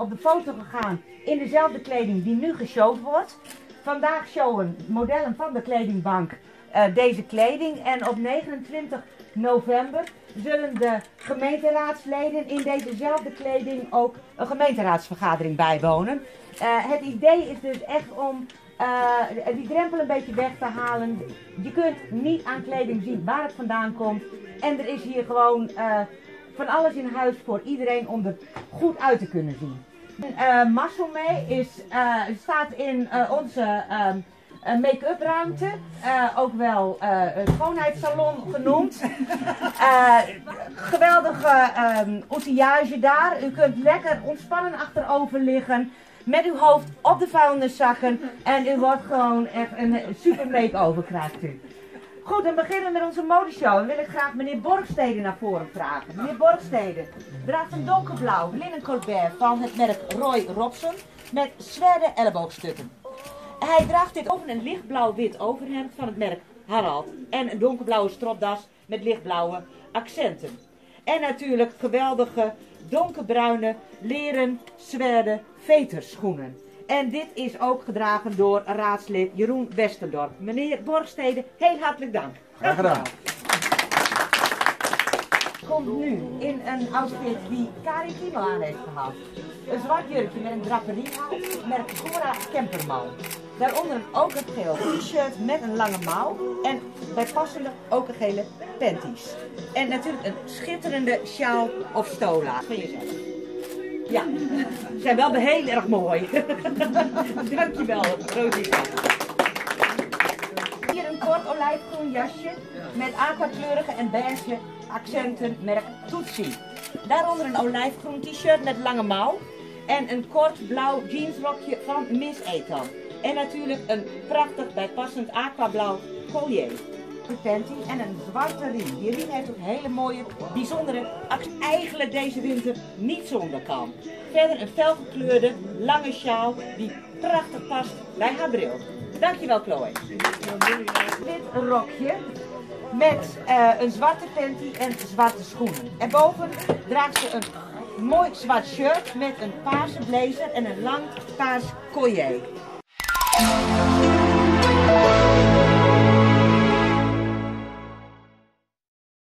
op de foto gegaan in dezelfde kleding die nu geshowd wordt. Vandaag showen modellen van de kledingbank eh, deze kleding. En op 29 november zullen de gemeenteraadsleden in dezezelfde kleding ook een gemeenteraadsvergadering bijwonen. Eh, het idee is dus echt om eh, die drempel een beetje weg te halen. Je kunt niet aan kleding zien waar het vandaan komt. En er is hier gewoon van alles in huis voor iedereen om er goed uit te kunnen zien. Uh, is, staat in onze uh, make-up ruimte, ook wel schoonheidssalon genoemd. geweldige um, outillage daar. U kunt lekker ontspannen achterover liggen. Met uw hoofd op de vuilniszakken. En u wordt gewoon echt een super make-over krijgt u. Goed, dan beginnen we met onze modeshow. Dan wil ik graag meneer Borgstede naar voren vragen. Meneer Borgstede draagt een donkerblauw linnen colbert van het merk Roy Robson met zwerde elleboogstukken. Hij draagt dit over een lichtblauw-wit overhemd van het merk Harald en een donkerblauwe stropdas met lichtblauwe accenten. En natuurlijk geweldige donkerbruine leren zwerde veterschoenen. En dit is ook gedragen door raadslid Jeroen Westerdorp. Meneer Borgstede, heel hartelijk dank. Graag gedaan. Komt nu in een outfit die Karin Kiemel aan heeft gehad. Een zwart jurkje met een draperiehaal, merk Cora Kemperman. Daaronder een geel t-shirt met een lange mouw en bijpassende ook een gele panties. En natuurlijk een schitterende sjaal of stola. Ja, ze zijn wel heel erg mooi. Dankjewel, Rosita. Hier een kort olijfgroen jasje met aquakleurige en beige accenten merk Tootsie. Daaronder een olijfgroen t-shirt met lange mouw en een kort blauw jeansrokje van Miss Ethan. En natuurlijk een prachtig bijpassend aquablauw collier panty en een zwarte riem. Die riem heeft ook hele mooie, bijzondere actie. Eigenlijk deze winter niet zonder kan. Verder een felgekleurde, lange sjaal die prachtig past bij haar bril. Dankjewel Chloe. Dit rokje met uh, een zwarte panty en zwarte schoenen. En boven draagt ze een mooi zwart shirt met een paarse blazer en een lang paars collier.